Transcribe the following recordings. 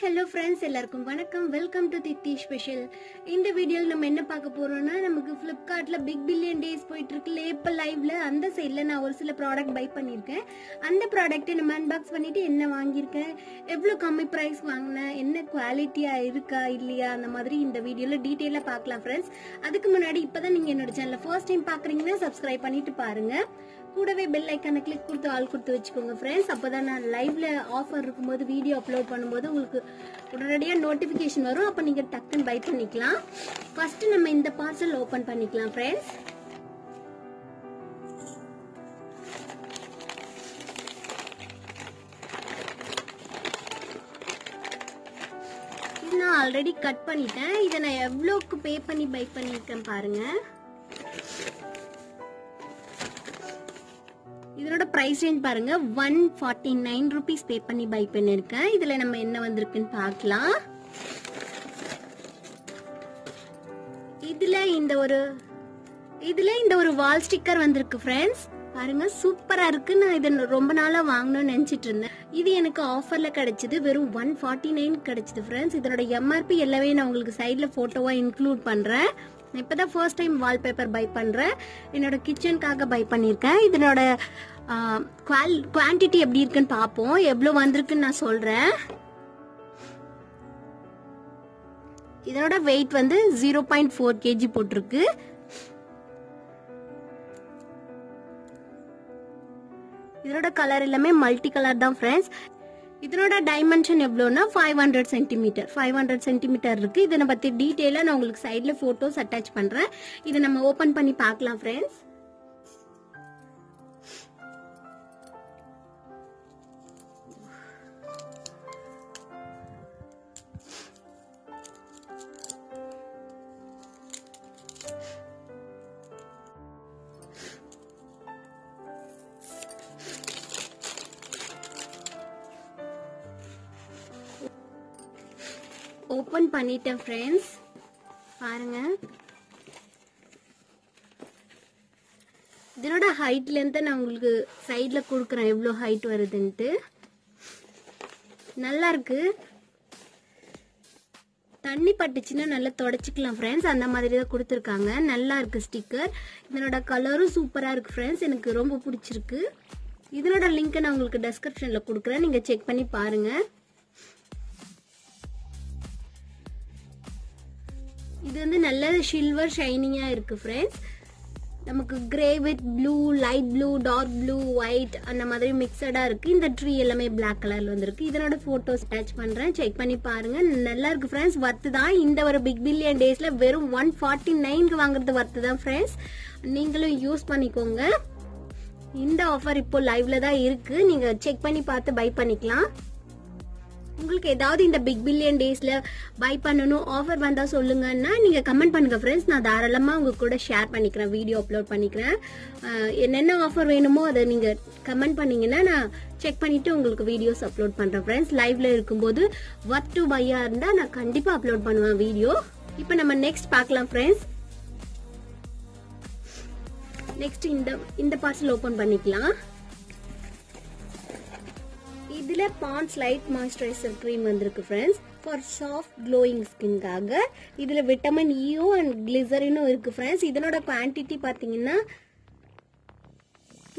Hello friends எல்லாருக்கும் வணக்கம். Welcome to தித்தி special இந்த வீடியோவில் நம்ம என்ன பார்க்க போறோம்னா நமக்கு ஃப்ளிப்கார்ட்ல பிக் பில்லியன் டேஸ் போயிட்டு இருக்குல்ல இப்போ லைவ்ல அந்த சைடில் நான் ஒரு சில ப்ராடக்ட் பை பண்ணியிருக்கேன். அந்த ப்ராடக்ட்டை நம்ம அன்பாக்ஸ் பண்ணிட்டு என்ன வாங்கியிருக்கேன் எவ்வளோ கம்மி ப்ரைஸ் வாங்கினேன் என்ன குவாலிட்டியா இருக்கா இல்லையா அந்த மாதிரி இந்த வீடியோவில் டீட்டெயிலாக பார்க்கலாம் ஃப்ரெண்ட்ஸ் அதுக்கு முன்னாடி இப்போதான் நீங்கள் என்னோட சேனலில் ஃபர்ஸ்ட் டைம் பார்க்குறீங்கன்னா சப்ஸ்கிரைப் பண்ணிட்டு பாருங்க. கூடவே பெல் ஐக்கானை கிளிக் கொடுத்து ஆள் கொடுத்து வச்சுக்கோங்க ஃப்ரெண்ட்ஸ் அப்பதான் நான் லைவ்ல ஆஃபர் இருக்கும்போது வீடியோ அப்லோட் பண்ணும்போது உங்களுக்கு உடனடியாக நோட்டிஃபிகேஷன் வரும். அப்போ நீங்கள் டக்குன்னு பை பண்ணிக்கலாம். ஃபர்ஸ்ட் நம்ம இந்த பார்சல் ஓப்பன் பண்ணிக்கலாம் ஃப்ரெண்ட்ஸ் இது நான் ஆல்ரெடி கட் பண்ணிட்டேன். இதை நான் எவ்வளோக்கு பே பண்ணி பை பண்ணியிருக்கேன் பாருங்கள் ப்ரைஸ் ரேஞ்ச் பாருங்க one forty nine rupees pay பண்ணி பை பண்ணிருக்கேன். இதுல நம்ம என்ன வந்திருக்குன்னு பார்க்கலாம். இதுல இந்த ஒரு இதுல இந்த ஒரு வால் ஸ்டிக்கர் வந்திருக்கு ஃப்ரெண்ட்ஸ் பாருங்க சூப்பரா இருக்கு. நான் இதை ரொம்ப நாளா வாங்கணும்னு நினைச்சிட்டு இருந்தேன். இது எனக்கு ஆஃபர்ல கிடைச்சது. வெறும் ஒன் ஃபார்ட்டி நைன் கிடைச்சது ஃப்ரெண்ட்ஸ் இதனோட எம்ஆர்பி எல்லாமே நான் உங்களுக்கு சைட்ல போட்டோவா இன்க்ளூட் பண்றேன். நான் இப்பதான் ஃபர்ஸ்ட் டைம் வால்பேப்பர் பை பண்றேன். என்னோட கிச்சனுக்காக பை பண்ணியிருக்கேன் இதனோட குவால் குவான்டிட்டி எப்படி இருக்குன்னு பார்ப்போம். எவ்வளோ வந்திருக்குன்னு நான் சொல்கிறேன் இதனோட வெயிட் வந்து ஜீரோ பாயிண்ட் ஃபோர் கேஜி போட்டிருக்கு. இதனோட கலர் எல்லாமே மல்டி கலர் தான் ஃப்ரெண்ட்ஸ் இதனோட டைமென்ஷன் எவ்வளோனா five hundred centimetre five hundred centimetre இருக்குது இதை பற்றி டீட்டெயிலாக நான் உங்களுக்கு சைடில் ஃபோட்டோஸ் அட்டாச் பண்ணுறேன் இதை நம்ம ஓப்பன் பண்ணி பார்க்கலாம் ஃப்ரெண்ட்ஸ் ஓப்பன் பண்ணிட்டேன் ஃப்ரெண்ட்ஸ் பாருங்க. இதனோட ஹைட் லென்த்தை நான் உங்களுக்கு சைடில் கொடுக்குறேன் எவ்வளோ ஹைட் வருதுன்ட்டு. நல்லா இருக்கு. தண்ணி பட்டுச்சுன்னா நல்லா தொடச்சிக்கலாம் ஃப்ரெண்ட்ஸ் அந்த மாதிரி தான் கொடுத்துருக்காங்க. நல்லா இருக்கு ஸ்டிக்கர் இதனோட கலரும் சூப்பராக இருக்கு ஃப்ரெண்ட்ஸ் எனக்கு ரொம்ப பிடிச்சிருக்கு. இதனோட லிங்க்கை நான் உங்களுக்கு டெஸ்கிரிப்ஷனில் கொடுக்குறேன். நீங்கள் செக் பண்ணி பாருங்கள் இது வந்து நல்ல சில்வர் ஷைனிங்காக இருக்குது ஃப்ரெண்ட்ஸ் நமக்கு grey with blue light blue dark blue white அந்த மாதிரி மிக்சடாக இருக்குது இந்த ட்ரீ எல்லாமே பிளாக் கலரில் வந்திருக்கு. இதனோட ஃபோட்டோஸ் அட்டாச் பண்ணுறேன் செக் பண்ணி பாருங்கள் நல்லா இருக்குது ஃப்ரெண்ட்ஸ் ஒர்த்து தான். இந்த ஒரு பிக் பில்லியன் டேஸில் வெறும் ஒன் ஃபார்ட்டி நைனுக்கு வாங்குறது ஒர்த்து தான் ஃப்ரெண்ட்ஸ் நீங்களும் யூஸ் பண்ணிக்கோங்க. இந்த ஆஃபர் இப்போ லைவ்ல தான் இருக்கு. நீங்க செக் பண்ணி பார்த்து பை பண்ணிக்கலாம். உங்களுக்கு ஏதாவது இந்த பிக் பில்லியன் டேஸ்ல பை பண்ணணும் ஆஃபர் வந்தா சொல்லுங்கன்னா நீங்க கமெண்ட் பண்ணுங்க ஃப்ரெண்ட்ஸ் நான் தாராளமா உங்க கூட ஷேர் பண்ணிக்கிறேன் வீடியோ அப்லோட் பண்ணிக்கிறேன். என்னென்ன ஆஃபர் வேணுமோ அதை நீங்க கமெண்ட் பண்ணீங்கன்னா நான் செக் பண்ணிட்டு உங்களுக்கு வீடியோஸ் அப்லோட் பண்றேன் ஃப்ரெண்ட்ஸ் லைவ்ல இருக்கும்போது ஒர்க் டு பையா இருந்தா நான் கண்டிப்பா அப்லோட் பண்ணுவேன் வீடியோ இப்போ நம்ம நெக்ஸ்ட் பார்க்கலாம் ஃப்ரெண்ட்ஸ் நெக்ஸ்ட் இந்த இந்த பார்சல் ஓபன் பண்ணிக்கலாம். இதுல பான்ஸ் லைட் மாய்ஸ்சரைசர் க்ரீம் வந்திருக்கு ஃப்ரெண்ட்ஸ் ஃபார் சாஃப்ட் க்ளோயிங் ஸ்கின்காக இதுல விட்டமின் இயோ அண்ட் கிளிசரினும் இருக்கு ஃப்ரெண்ட்ஸ் இதனோட குவான்டிட்டி பாத்தீங்கன்னா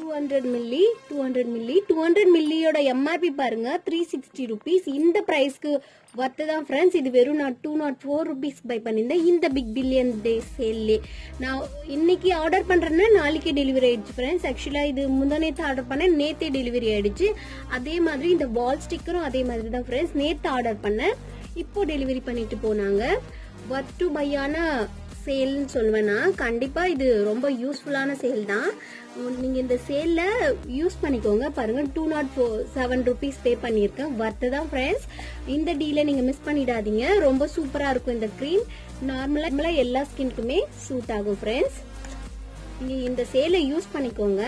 two hundred milli two hundred milli two hundred மில்லியோட MRP பாருங்க த்ரீ சிக்ஸ்டி ருபீஸ் இந்த ப்ரைஸ்க்கு ஒர்த்து தான் ஃப்ரெண்ட்ஸ் இது வெறும் நான் two nought four rupees buy பண்ணியிருந்தேன். இந்த பிக் பில்லியன் டே சேல்லே நான் இன்னைக்கு ஆர்டர் பண்ணுறேன்னா நாளைக்கே டெலிவரி ஆயிடுச்சு ஃப்ரெண்ட்ஸ் ஆக்சுவலாக இது முந்தானேத்து ஆர்டர் பண்ணேன். நேத்தே டெலிவரி ஆயிடுச்சு. அதே மாதிரி இந்த வால் ஸ்டிக்கரும் அதே மாதிரி தான் ஃப்ரெண்ட்ஸ் நேற்று ஆர்டர் பண்ணேன். இப்போ டெலிவரி பண்ணிட்டு போனாங்க. ஒர்த் டு பையான சேல்னு சொல்லுவேன்னா கண்டிப்பா இது ரொம்ப யூஸ்ஃபுல்லான சேல் தான். நீங்க இந்த சேல்ல யூஸ் பண்ணிக்கோங்க. பாருங்க two nought four seven rupees pay பண்ணியிருக்கேன். வர்த்து தான் ஃப்ரெண்ட்ஸ் இந்த டீலை நீங்க மிஸ் பண்ணிடாதீங்க. ரொம்ப சூப்பரா இருக்கும் இந்த க்ரீம் நார்மலா எல்லா ஸ்கின்க்குமே சூட் ஆகும் ஃப்ரெண்ட்ஸ் நீங்க இந்த சேலை யூஸ் பண்ணிக்கோங்க.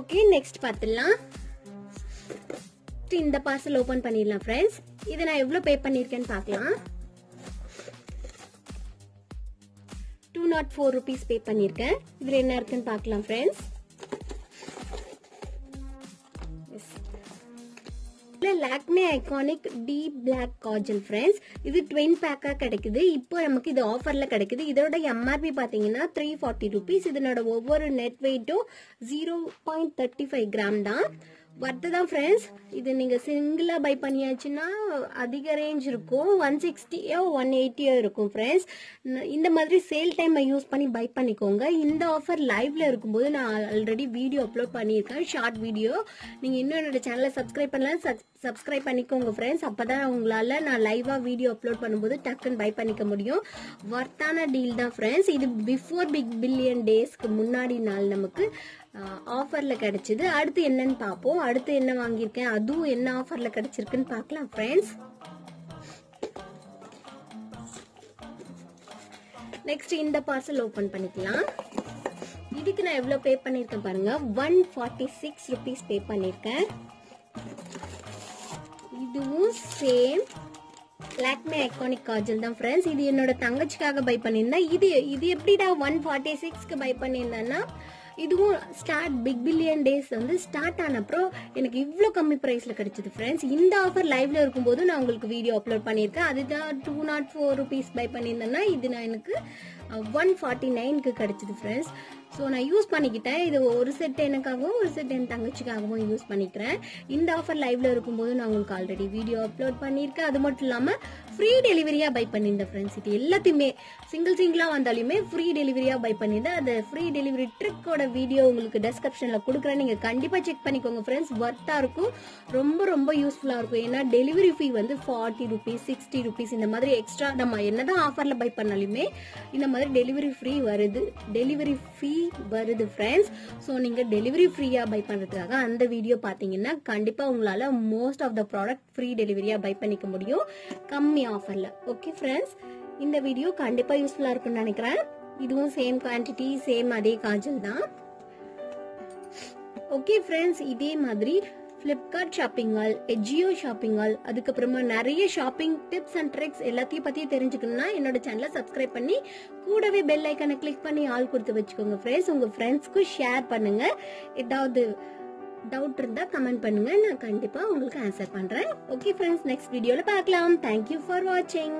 ஓகே நெக்ஸ்ட் பார்த்துடலாம். ஃபர்ஸ்ட் இந்த பார்சல் ஓபன் பண்ணிடலாம் ஃப்ரெண்ட்ஸ் இது நான் எவ்வளவு பே பண்ணியிருக்கேன்னு பார்க்கலாம். Two nought four rupees pay பண்ணிருக்கேன் இதில் என்ன இருக்குன்னு பார்க்கலாம் friends Lakme iconic deep black kajal friends இது ட்வென் பேக்காக கிடைக்குது. இப்போ நமக்கு இது ஆஃபரில் கிடைக்குது. இதோட எம்ஆர்பி பார்த்தீங்கன்னா த்ரீ ஃபார்ட்டி ருபீஸ் இதனோட ஒவ்வொரு நெட் வெயிட்டும் zero point thirty five gram தான். ஒர்த்து தான் ஃப்ரெண்ட்ஸ் இது நீங்கள் சிங்கிளாக பை பண்ணியாச்சுன்னா அதிக ரேஞ்ச் இருக்கும். ஒன் சிக்ஸ்டியோ ஒன் எயிட்டியோ இருக்கும் ஃப்ரெண்ட்ஸ் இந்த மாதிரி சேல் டைமை யூஸ் பண்ணி பை பண்ணிக்கோங்க. இந்த ஆஃபர் லைவ்ல இருக்கும்போது நான் ஆல்ரெடி வீடியோ அப்லோட் பண்ணியிருக்கேன். ஷார்ட் வீடியோ நீங்கள் இன்னும் என்னோட சேனலை சப்ஸ்கிரைப் பண்ணலாம் சப்ஸ்கிரைப் பண்ணிக்கோங்க ஃப்ரெண்ட்ஸ் அப்போ தான் உங்களால் நான் லைவாக வீடியோ அப்லோட் பண்ணும்போது டக்குன்னு பை பண்ணிக்க முடியும். ஒர்த்தான டீல் தான் ஃப்ரெண்ட்ஸ் இது பிஃபோர் பிக் பில்லியன் டேஸ்க்கு முன்னாடி நாள் நமக்கு ஆஃபரில் கிடச்சிது. அடுத்து என்னன்னு பார்ப்போம். அடுத்து என்ன வாங்கியிருக்கேன்? அதுவும் என்ன ஆஃபரில் கிடைச்சிருக்குன்னு பார்க்கலாம் ஃப்ரெண்ட்ஸ் நெக்ஸ்ட் இந்த பார்சல் ஓப்பன் பண்ணிக்கலாம். இதுக்கு நான் எவ்வளோ பே பண்ணிருக்கேன் பாருங்க. One forty six rupees pay பண்ணியிருக்கேன். இதுவும் சேம் லாக்மே ஐகானிக் காஜல் தான் ஃப்ரெண்ட்ஸ் இது என்னோட தங்கச்சிக்காக பை பண்ணியிருந்தேன். இது இது எப்படிடா ஒன் ஃபார்ட்டி சிக்ஸ்க்கு பை பண்ணியிருந்தேன்னா இதுவும் ஸ்டார்ட் பிக் பில்லியன் டேஸ் வந்து ஸ்டார்ட் ஆன அப்புறம் எனக்கு இவ்வளோ கம்மி ப்ரைஸில் கிடைச்சது ஃப்ரெண்ட்ஸ் இந்த ஆஃபர் லைவ்ல இருக்கும்போது நான் உங்களுக்கு வீடியோ அப்லோட் பண்ணியிருக்கேன். அதுதான் two nought four rupees buy பண்ணியிருந்தேன்னா இது நான் எனக்கு ஒன் ஃபார்ட்டி நைனுக்கு கிடச்சிது ஃப்ரெண்ட்ஸ் ஸோ நான் யூஸ் பண்ணிக்கிட்டேன். இது ஒரு செட் எனக்காகவும் ஒரு செட் என் தங்கச்சிக்காகவும் யூஸ் பண்ணிக்கிறேன். இந்த ஆஃபர் லைவ்ல இருக்கும்போது நான் உங்களுக்கு ஆல்ரெடி வீடியோ அப்லோட் பண்ணியிருக்கேன். அது மட்டும் இல்லாமல் ஃப்ரீ டெலிவரியாக பை பண்ணியிருந்தேன் ஃப்ரெண்ட்ஸ் இது எல்லாத்தையுமே சிங்கிள் சிங்கிளாக வந்தாலுமே ஃப்ரீ டெலிவரியாக பை பண்ணியிருந்தேன். அது ஃப்ரீ டெலிவரி ட்ரிக்கோட வீடியோ உங்களுக்கு டெஸ்கிரிப்ஷனில் கொடுக்குறேன். நீங்கள் கண்டிப்பாக செக் பண்ணிக்கோங்க ஃப்ரெண்ட்ஸ் ஒர்த்தாக இருக்கும். ரொம்ப ரொம்ப யூஸ்ஃபுல்லாக இருக்கும். ஏன்னா டெலிவரி ஃபீ வந்து ஃபார்ட்டி ருபீஸ் சிக்ஸ்டி ருபீஸ் இந்த மாதிரி எக்ஸ்ட்ரா நம்ம என்னதான் ஆஃபரில் பை பண்ணாலுமே இந்த மாதிரி டெலிவரி ஃப்ரீ வருது. டெலிவரி ஃபீ வருது ஃப்ரெண்ட்ஸ் ஸோ நீங்கள் டெலிவரி ஃப்ரீயாக பை பண்ணுறதுக்காக அந்த வீடியோ பார்த்தீங்கன்னா கண்டிப்பாக உங்களால் most of the product free டெலிவரியாக buy பண்ணிக்க முடியும். கம்மி ஆஃபரில் ஓகே ஃப்ரெண்ட்ஸ் இந்த வீடியோ கண்டிப்பாக யூஸ்ஃபுல்லாக இருக்கும்னு நினைக்கிறேன். இதுவும் சேம் குவான்டிட்டி சேம் அதே காஜல் தான். ஓகே ஃப்ரெண்ட்ஸ் இதே மாதிரி Flipkart shopping all Ajio shopping அதுக்கப்புறமா நிறைய ஷாப்பிங் டிப்ஸ் அண்ட் ட்ரிக்ஸ் எல்லாத்தையும் பற்றி தெரிஞ்சுக்கணும்னா என்னோட சேனலை சப்ஸ்கிரைப் பண்ணி கூடவே பெல் ஐக்கனை கிளிக் பண்ணி ஆள் கொடுத்து வச்சுக்கோங்க ஃப்ரெண்ட்ஸ் உங்கள் ஃப்ரெண்ட்ஸ்க்கும் ஷேர் பண்ணுங்க. ஏதாவது டவுட் இருந்தால் கமெண்ட் பண்ணுங்க. நான் கண்டிப்பாக உங்களுக்கு ஆன்சர் பண்ணுறேன் ஓகே ஃப்ரெண்ட்ஸ் நெக்ஸ்ட் வீடியோவில் பார்க்கலாம். தேங்க்யூ ஃபார் வாட்சிங்